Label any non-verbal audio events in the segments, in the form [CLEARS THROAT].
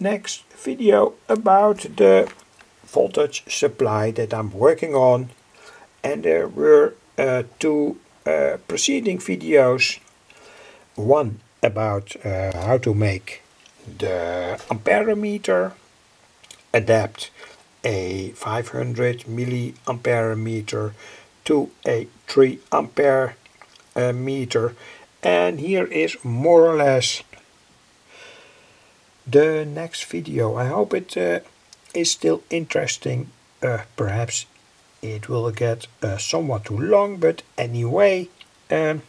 next video about the voltage supply that I'm working on. And there were uh, two uh, preceding videos. One about uh, how to make the amperemeter adapt a 500 milliampere meter to a 3 ampere uh, meter. And here is more or less the next video. I hope it uh, is still interesting. Uh, perhaps it will get uh, somewhat too long, but anyway, um,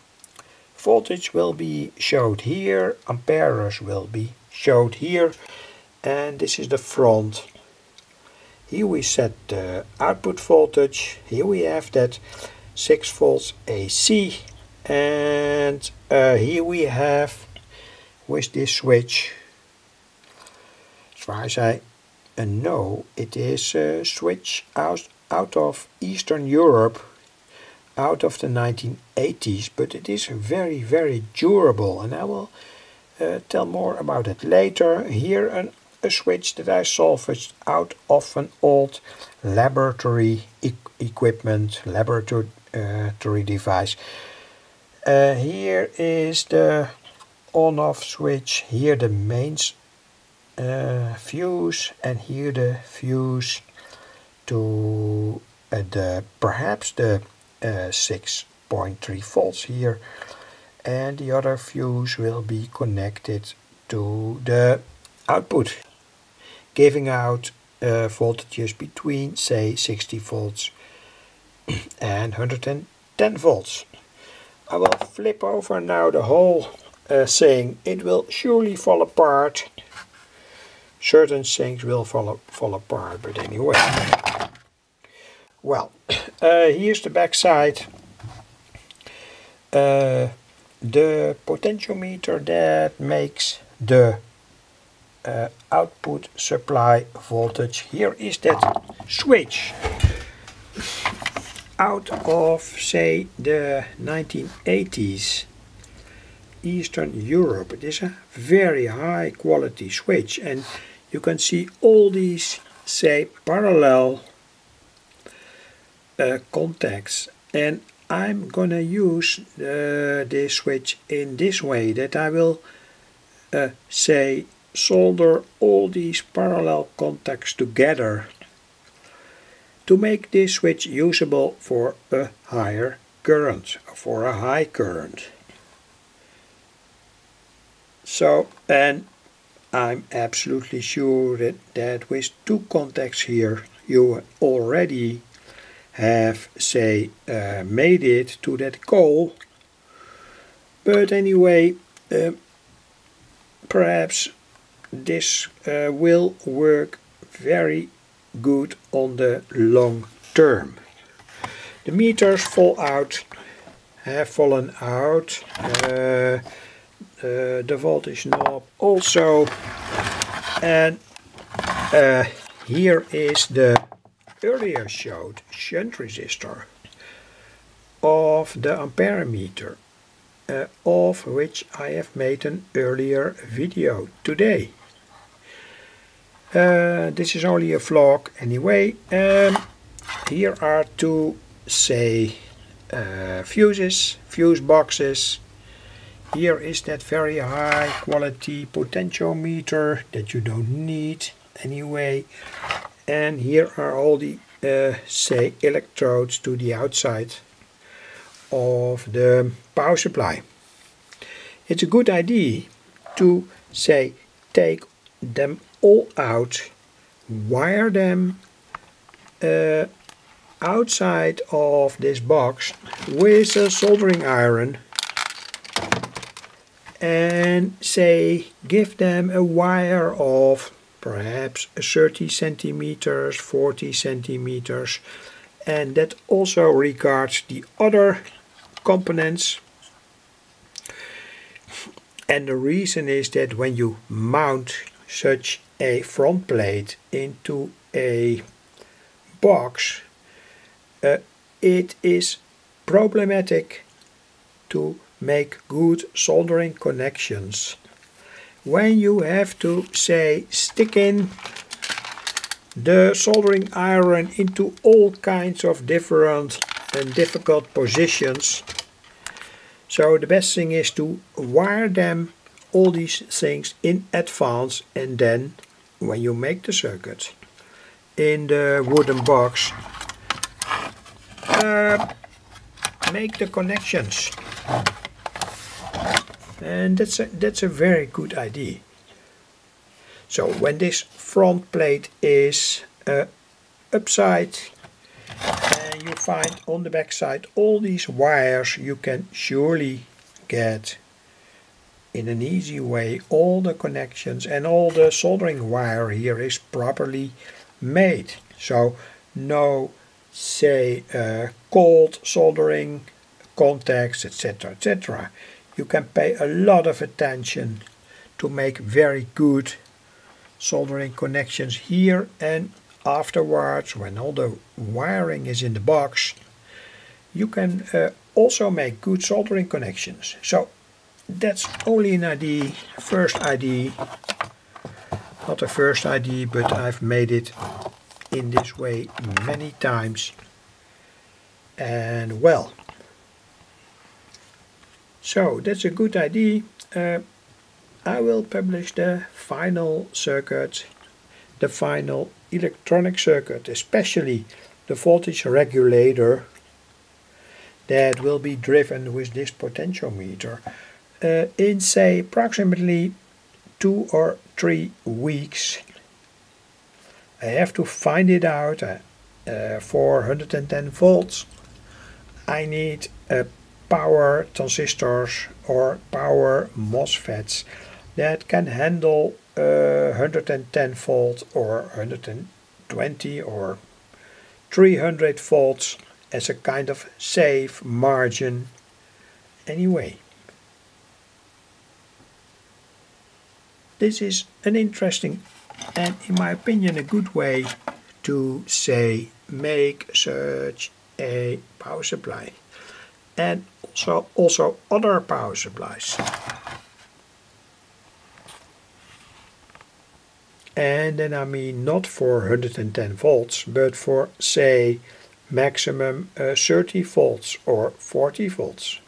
voltage will be showed here, amperes will be showed here, and this is the front. Here we set the output voltage, here we have that 6 volts AC, and uh, here we have with this switch as I uh, know, it is a switch out, out of Eastern Europe out of the 1980s, but it is very, very durable, and I will uh, tell more about it later. Here, an, a switch that I salvaged out of an old laboratory e equipment, laboratory uh, device. Uh, here is the on-off switch, here the mains uh, fuse and here the fuse to uh, the perhaps the uh, 6.3 volts here and the other fuse will be connected to the output giving out voltages between say 60 volts [CLEARS THROAT] and 110 volts. I will flip over now the whole uh, thing. It will surely fall apart certain things will fall, fall apart, but anyway. Well, [CLEARS THROAT] uh, here's the back side. Uh, the potentiometer that makes the uh, output supply voltage. Here is that switch out of say the 1980s Eastern Europe. It is a very high quality switch and you can see all these say parallel uh, contacts and I'm gonna use uh, this switch in this way that I will uh, say solder all these parallel contacts together to make this switch usable for a higher current, for a high current. So, and I'm absolutely sure that, that with two contacts here you already have say uh, made it to that goal. But anyway uh, perhaps this uh, will work very good on the long term. The meters fall out have fallen out uh, the voltage knob also and uh, here is the earlier showed shunt resistor of the amperemeter uh, of which I have made an earlier video today. Uh, this is only a vlog anyway. Um, here are two say uh, fuses, fuse boxes here is that very high quality potentiometer that you don't need anyway. And here are all the, uh, say, electrodes to the outside of the power supply. It's a good idea to, say, take them all out, wire them uh, outside of this box with a soldering iron and say give them a wire of perhaps 30 centimeters 40 centimeters. And that also regards the other components. And the reason is that when you mount such a front plate into a box uh, it is problematic to make good soldering connections. When you have to say stick in the soldering iron into all kinds of different and difficult positions so the best thing is to wire them all these things in advance and then when you make the circuit in the wooden box uh, make the connections and that's a, that's a very good idea. So when this front plate is uh, upside and you find on the back side all these wires you can surely get in an easy way all the connections and all the soldering wire here is properly made. So no say uh, cold soldering contacts etc etc you can pay a lot of attention to make very good soldering connections here and afterwards when all the wiring is in the box you can uh, also make good soldering connections so that's only an ID, first ID, not a first ID, but I've made it in this way many times. And well, so that's a good idea. Uh, I will publish the final circuit, the final electronic circuit, especially the voltage regulator that will be driven with this potentiometer uh, in say approximately two or three weeks. I have to find it out uh, uh, for 110 volts. I need uh, power transistors or power MOSFETs that can handle uh, 110 volts or 120 or 300 volts as a kind of safe margin anyway. This is an interesting and in my opinion a good way to say make such a power supply and also also other power supplies and then I mean not for 110 volts but for say maximum uh, 30 volts or 40 volts